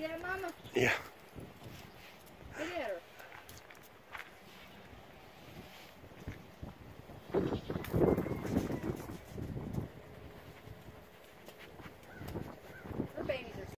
yeah, Mama? Yeah.